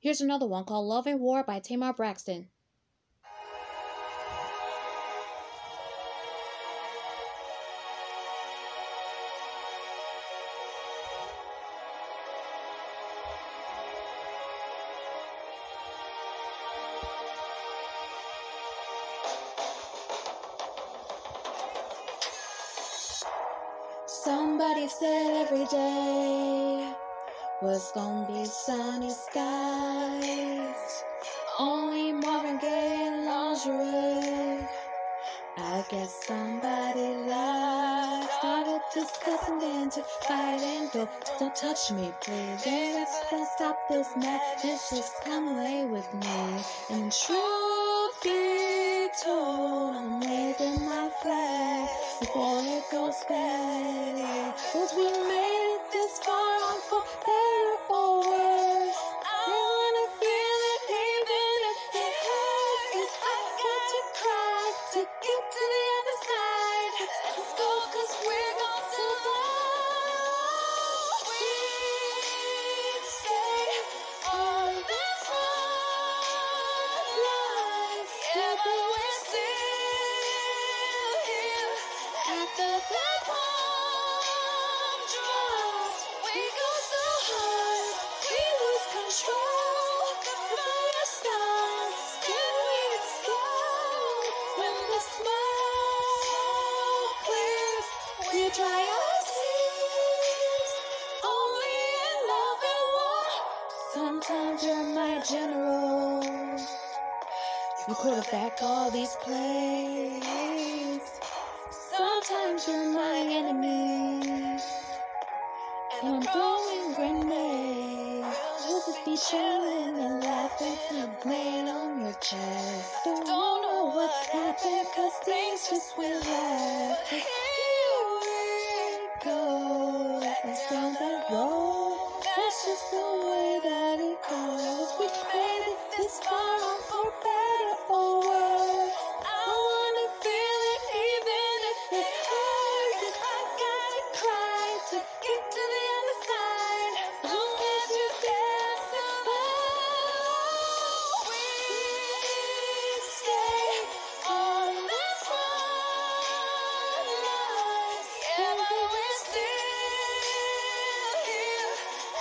Here's another one called Love and War by Tamar Braxton. Somebody said every day was gonna be sunny skies. Only Marvin Gaye and lingerie. I guess somebody lied. Started discussing then to fight and go. Don't touch me, please. Let's, stop this madness. Just come away with me. And truth be I'm waving my flag before it goes bad. Cause we made it this far for better or worse. Sometimes you're my general. You quarterback all these plays. Sometimes you're my enemy. And I'm throwing grenades. You'll just be chilling and laughing on your chest. Don't know what happened, cause things just went left.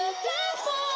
Yeah,